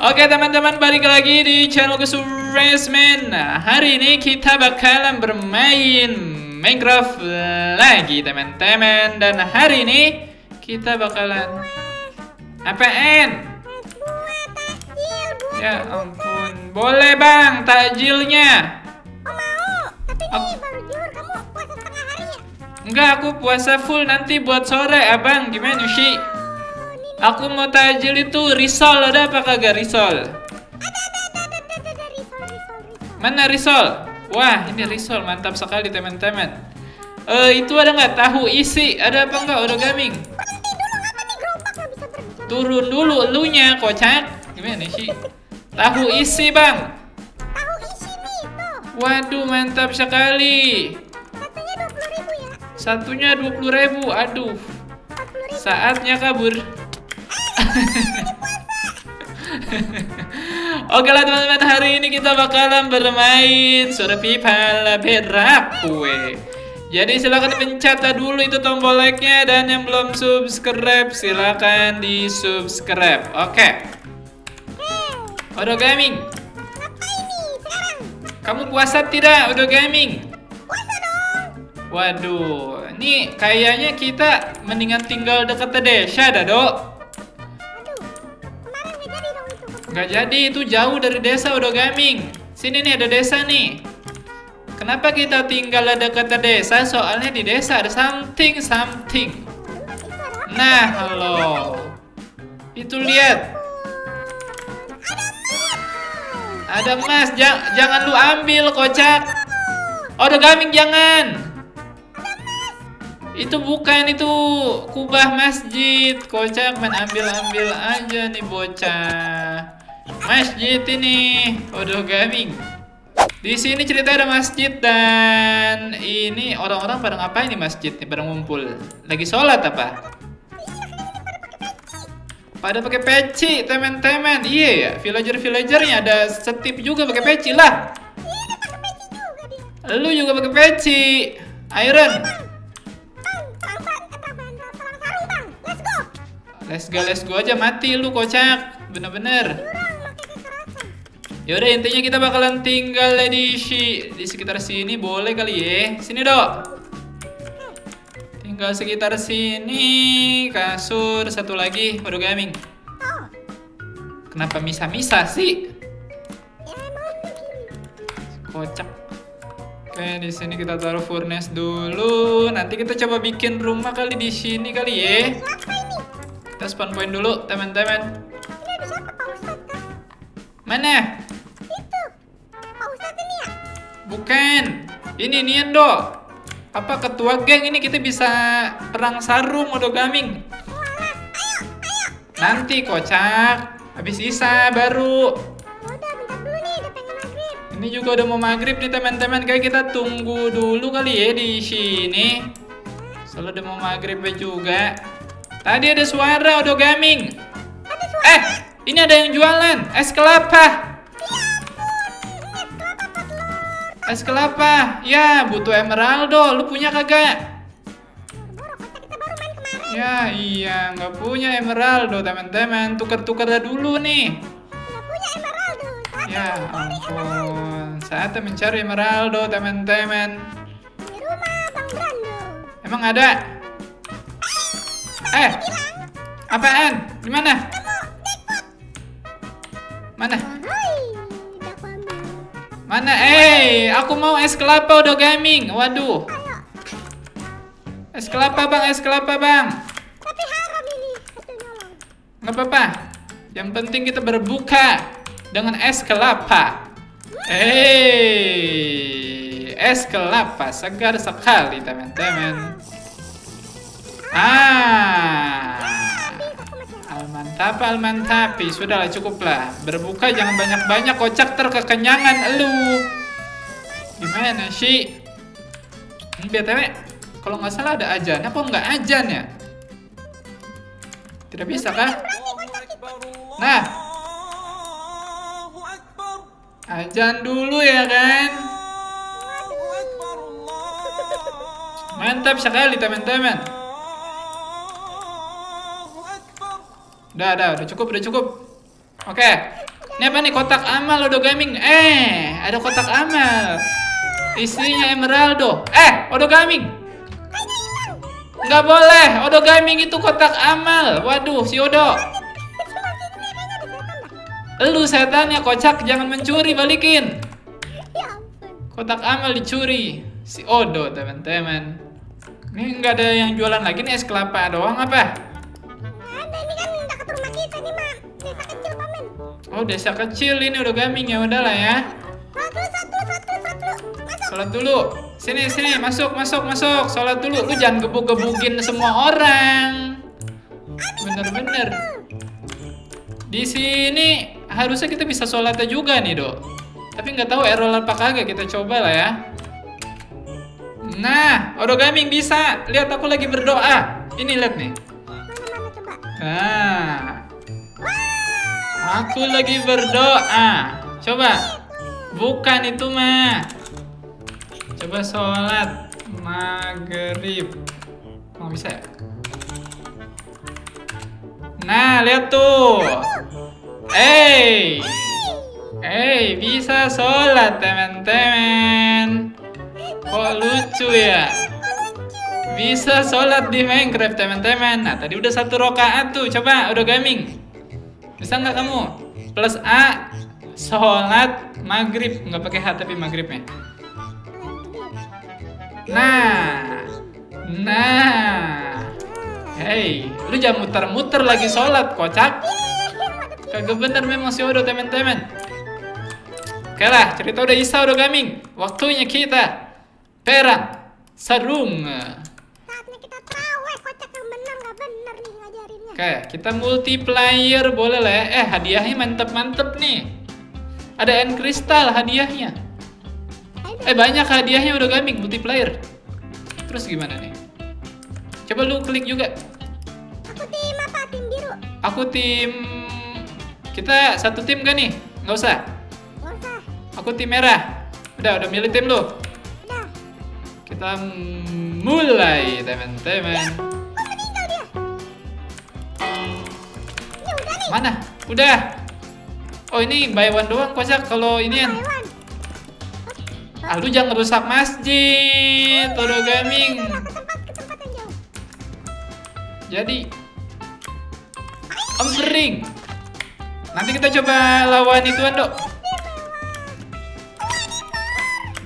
Oke teman-teman balik lagi di channel Resman. Nah, hari ini kita bakalan bermain Minecraft lagi teman-teman Dan hari ini kita bakalan Apaan? Ya ampun Boleh bang takjilnya? Enggak aku puasa full nanti buat sore abang Gimana sih? Aku mau takjil itu risol ada apa kagak risol? ada ada ada ada ada ada risol risol risol. Mana risol? Wah, ini risol mantap sekali teman-teman. Eh, itu ada nggak tahu isi? Ada apa nggak gaming? Turun dulu elunya, kocak. Gimana sih? Tahu isi, Bang. Tahu isi nih tuh. Waduh, mantap sekali. Satunya dua puluh ribu ya. Satunya 20.000. Aduh, Empat puluh ribu. saatnya kabur. Oke lah teman-teman, hari ini kita bakalan bermain survival berakue. Jadi silakan pencet dulu itu tombol like-nya dan yang belum subscribe silakan di subscribe. Oke. Odo Gaming, kamu puasa tidak Odo Gaming? Waduh, ini kayaknya kita mendingan tinggal dekat desa dah, Nggak jadi, itu jauh dari desa Odo Gaming. Sini nih ada desa nih. Kenapa kita tinggal dekat desa? Soalnya di desa ada something something. Ada? Nah, halo. Itu lihat, Ada emas. ada. Ja- jangan lu ambil, kocak. Odo Gaming jangan. Itu bukan itu kubah masjid. Kocak main ambil-ambil aja nih bocah. Masjid ini Odo Gaming. Di sini cerita ada masjid dan ini orang-orang pada ngapain di masjid nih pada ngumpul? Lagi sholat apa? Pada pakai peci, teman-teman. Iya ya, villager-villagernya ada setip juga pakai peci lah. Lu juga pakai peci. Iron. Let's go, let's go aja mati lu kocak. Bener-bener. Yaudah intinya kita bakalan tinggal di si di sekitar sini boleh kali ya. Sini dok. Tinggal sekitar sini. Kasur satu lagi. Waduh gaming. Kenapa misa-misa sih? Kocak. Oke, di sini kita taruh furnace dulu. Nanti kita coba bikin rumah kali di sini kali ya. Kita spawn point dulu, teman-teman. Mana? Bukan. Ini Nian, Dok. Apa ketua geng ini kita bisa perang sarung Odo Gaming. Nanti kocak. Habis isa baru. Udah, bentar dulu nih, udah pengen maghrib. Ini juga udah mau maghrib nih teman-teman. Kayak kita tunggu dulu kali ya di sini. Soalnya udah mau maghrib juga. Tadi ada suara Odo Gaming. Ada suara. Eh, ini ada yang jualan es kelapa. Es kelapa. Ya, butuh emeraldo. Lu punya kagak? Ya, iya, nggak punya emeraldo, teman-teman. Tuker-tuker dah dulu nih. Nggak punya. Saatnya Ya ampun. Saatnya mencari emeraldo, teman-teman. Di rumah Bang Brando. Emang ada? Eh, apaan? Di mana? Mana? Mana? Eh, aku mau es kelapa udah gaming. Waduh. Es kelapa, Bang. Es kelapa, Bang. Tapi haram ini. Nggak apa-apa. Yang penting kita berbuka dengan es kelapa. Eh, es kelapa segar sekali, teman-teman. Ah, masih ada. almantap, almantapi. Sudahlah, cukuplah. Berbuka jangan banyak-banyak, kocak terkekenyangan elu. Gimana sih? Ini BTW, kalau nggak salah ada ajan. Apa nggak ajan ya? Tidak bisa kah? Nah, ajan dulu ya kan? Mantap sekali teman-teman. Udah, udah, udah cukup, udah cukup. Oke. Ini apa nih kotak amal Odo Gaming? Eh, ada kotak amal. Istrinya Emeraldo. Eh, Odo Gaming. Nggak boleh. Odo Gaming itu kotak amal. Waduh, si Odo. Lu setannya kocak, jangan mencuri, balikin. Kotak amal dicuri. Si Odo, teman-teman. Ini nggak ada yang jualan lagi nih es kelapa doang apa? Oh, desa kecil ini udah gaming ya udahlah ya. Sholat dulu. Sini sini masuk masuk masuk. Sholat dulu. Lu jangan gebuk-gebukin semua orang. Bener-bener. Di sini harusnya kita bisa sholatnya juga nih dok. Tapi nggak tahu error apa kagak. Kita coba lah ya. Nah, Odo Gaming bisa. Lihat aku lagi berdoa. Ini lihat nih. Nah, aku lagi berdoa. Coba, bukan itu mah. Coba sholat maghrib. Nggak bisa ya? Nah, lihat tuh. Hey, hey, bisa sholat teman-teman. Kok lucu ya? Bisa sholat di Minecraft teman-teman. Nah tadi udah satu rokaat tuh. Coba udah gaming. Bisa nggak kamu? Plus A sholat maghrib nggak pakai H tapi maghribnya. Nah, nah. Hey, lu jangan muter-muter lagi sholat, kocak. Kagak bener memang si Odo teman-teman. Oke lah, cerita udah Isa udah gaming. Waktunya kita perang sarung. Oke, kita multiplayer boleh lah ya. Eh, hadiahnya mantep-mantep nih. Ada end kristal hadiahnya. Eh, banyak hadiahnya udah gaming multiplayer. Terus gimana nih? Coba lu klik juga. Aku tim apa? Tim biru. Aku tim kita satu tim kan nih? Nggak usah. Gak usah. Aku tim merah. Udah, udah milih tim lu. Udah. Kita mulai, teman-teman. Mana? Udah. Oh, ini buy one doang kocak kalau ini. Ah, lu jangan rusak masjid, Todo Gaming. Yang. Jadi, empering. Nanti kita coba lawan ituan, Dok.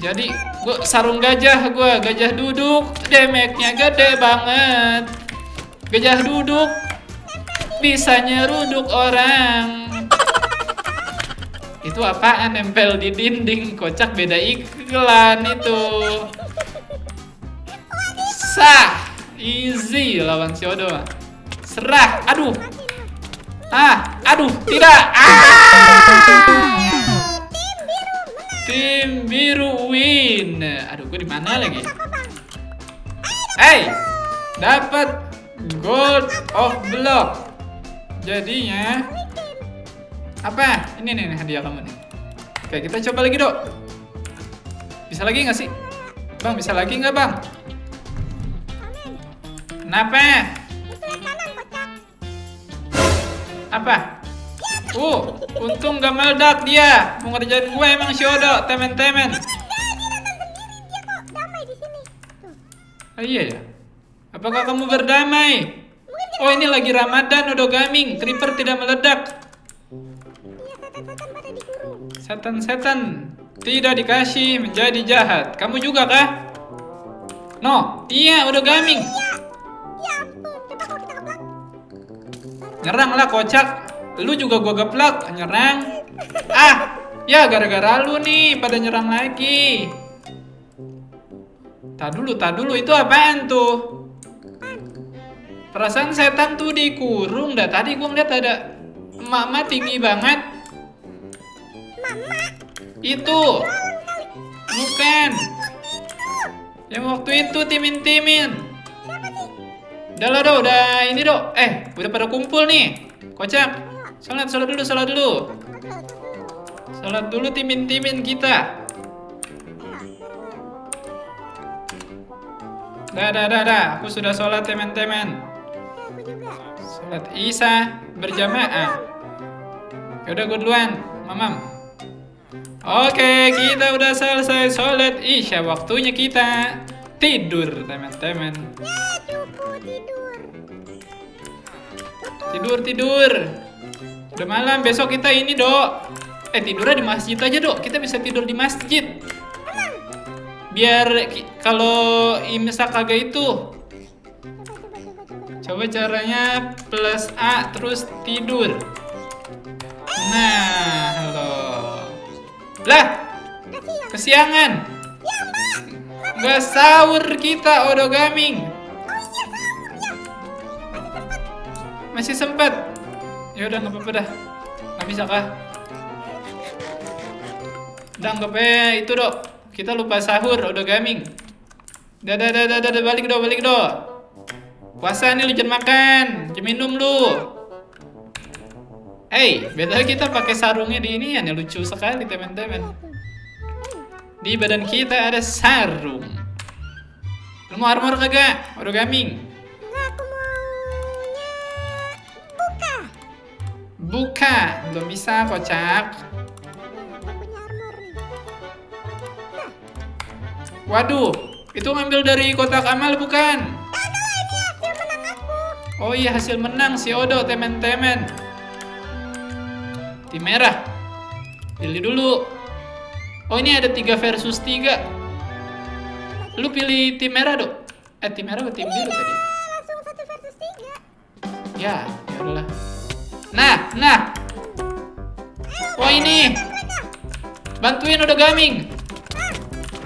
Jadi, gua sarung gajah gua, gajah duduk, damage-nya gede banget. Gajah duduk bisa nyeruduk orang. Itu apaan nempel di dinding? Kocak beda iklan itu. Sah, easy lawan si Odo. Serah, aduh. Ah, aduh, tidak. Ah! Tim biru win. Aduh, gue di mana lagi? Hey, dapat gold of block. Jadinya apa? Ini nih nih, hadiah kamu nih. Oke, kita coba lagi dok. Bisa lagi nggak sih? Bang, bisa lagi nggak bang? Kenapa? Apa? Uh, untung gak meledak dia. Mau ngerjain gue emang si Odo, temen-temen. Oh iya ya? Apakah kamu berdamai? Oh ini lagi Ramadan Odo Gaming, Creeper tidak meledak. Iya setan-setan tidak dikasih menjadi jahat. Kamu juga kah? No, iya Odo Gaming. Ya. Ya. Nyerang lah kocak. Lu juga gua geplak, nyerang. Ah, ya gara-gara lu nih pada nyerang lagi. Tak dulu, tak dulu itu apaan tuh? Perasaan setan tuh dikurung dah. Tadi gua ngeliat ada emak-emak tinggi banget. Mama. Itu. Bukan. Yang waktu itu timin-timin. Udah lah, Do. Udah ini, Do. Eh, udah pada kumpul nih. Kocak. Salat, salat dulu, salat dulu. Salat dulu timin-timin kita. Dah, dah, dah, dah. Aku sudah sholat, teman-teman. Sholat Isya berjamaah. Yaudah, gue duluan. mamam. Oke, kita udah selesai sholat isya. Waktunya kita tidur, teman-teman. Tidur. Tidur. Udah malam, besok kita ini, Dok. Eh, tidurnya di masjid aja, Dok. Kita bisa tidur di masjid. Biar kalau imsak kagak itu. Coba, caranya plus A terus tidur. Nah, halo. Lah, kesiangan. Nggak sahur kita, Odo Gaming. Masih sempat. Ya udah nggak apa-apa dah. Nggak bisa kah? Udah nggak apa itu dok. Kita lupa sahur, Odo Gaming. Dah, dah, dah, dah, dah, dah, balik do, balik do. Puasa nih lu jangan makan, jangan minum lu. Hey, beda kita pakai sarungnya di ini ya, lucu sekali teman-teman. Di badan kita ada sarung. Lu mau armor kagak? Enggak, aku buka. Buka, belum bisa kocak. Waduh, itu ngambil dari kotak amal bukan? Oh iya hasil menang si Odo temen-temen. Tim merah. Pilih dulu. Oh ini ada tiga versus tiga. Lu pilih tim merah dok. Eh tim merah atau tim biru tadi? Ah, langsung satu versus tiga. Ya, ya udahlah. Nah, nah. Oh ini. Bantuin Odo Gaming. Ah,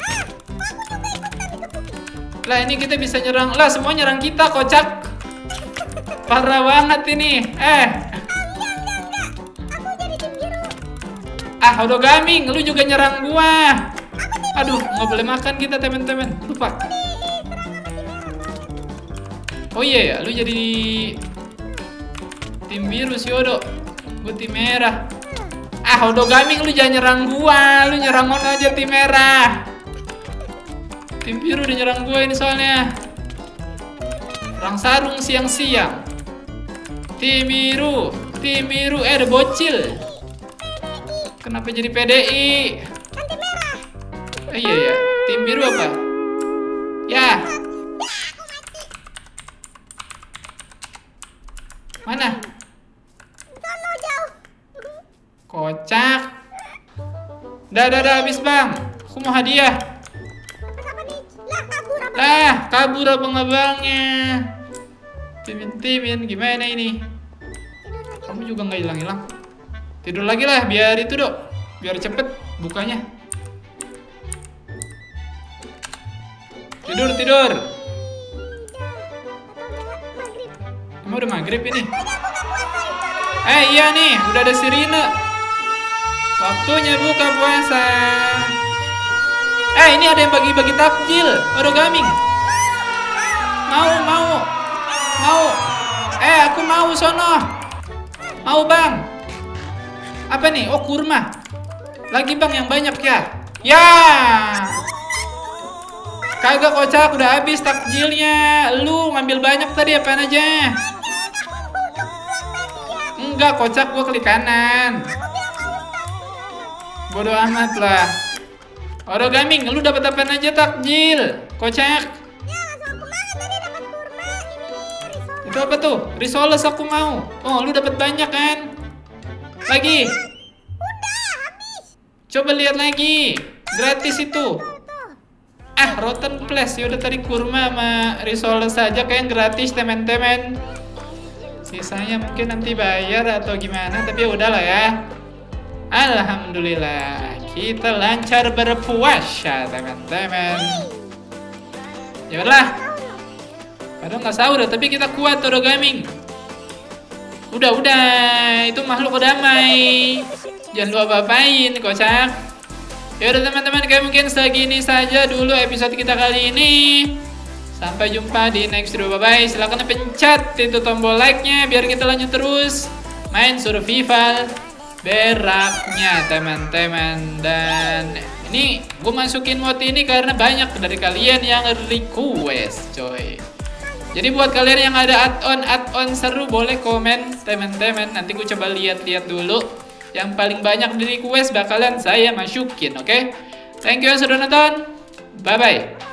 ah. Lah ini kita bisa nyerang. Lah semua nyerang kita kocak. Parah banget ini. Eh. Ah, Odo Gaming, lu juga nyerang gua. Aduh, nggak boleh makan kita teman-teman. Lupa. Oh iya ya, lu jadi tim biru si Odo. Gua tim merah. Ah, Odo Gaming lu jangan nyerang gua. Lu nyerang Odo aja tim merah. Tim biru udah nyerang gua ini soalnya. Perang sarung siang-siang. Tim biru, tim biru, eh ada bocil. Kenapa jadi PDI? Eh, iya ya, tim biru apa? Ya, mana? Kocak. Dah, dah, dah, habis bang. Aku mau hadiah. Lah kabur apa? Timin, timin, gimana ini? Kamu juga nggak hilang-hilang. Tidur lagi lah, biar itu dok. Biar cepet bukanya. Tidur, tidur. Emang udah maghrib ini? Eh iya nih, udah ada sirine. Waktunya buka puasa. Eh ini ada yang bagi-bagi takjil, origami. Mau, mau, mau. Eh aku mau sono. Mau bang. Apa nih? Oh kurma. Lagi bang yang banyak ya. Ya. Kagak kocak udah habis takjilnya. Lu ngambil banyak tadi apaan aja? Enggak, kocak gua klik kanan. Bodoh amat lah. Oro gaming, lu dapat apa aja takjil? Kocak. Itu apa tuh? Risoles aku mau. Oh, lu dapat banyak kan? Lagi. Udah. Coba lihat lagi. Gratis itu. Ah, rotten place. Ya udah tadi kurma sama risoles saja kayak gratis, teman-teman. Sisanya mungkin nanti bayar atau gimana, tapi ya udahlah ya. Alhamdulillah, kita lancar berpuasa, teman-teman. Ya udahlah, padahal nggak sahur, tapi kita kuat Toro Gaming. Udah, udah, itu makhluk damai. Jangan lu apa-apain, kocak. Ya udah teman-teman, kayak mungkin segini saja dulu episode kita kali ini. Sampai jumpa di next video. Bye-bye. Silahkan pencet itu tombol like-nya biar kita lanjut terus main survival beraknya teman-teman. Dan ini gue masukin mod ini karena banyak dari kalian yang request coy. Jadi buat kalian yang ada add-on add-on seru boleh komen teman-teman. Nanti gue coba lihat-lihat dulu. Yang paling banyak di request bakalan saya masukin, oke? Thank you yang sudah nonton. Bye-bye.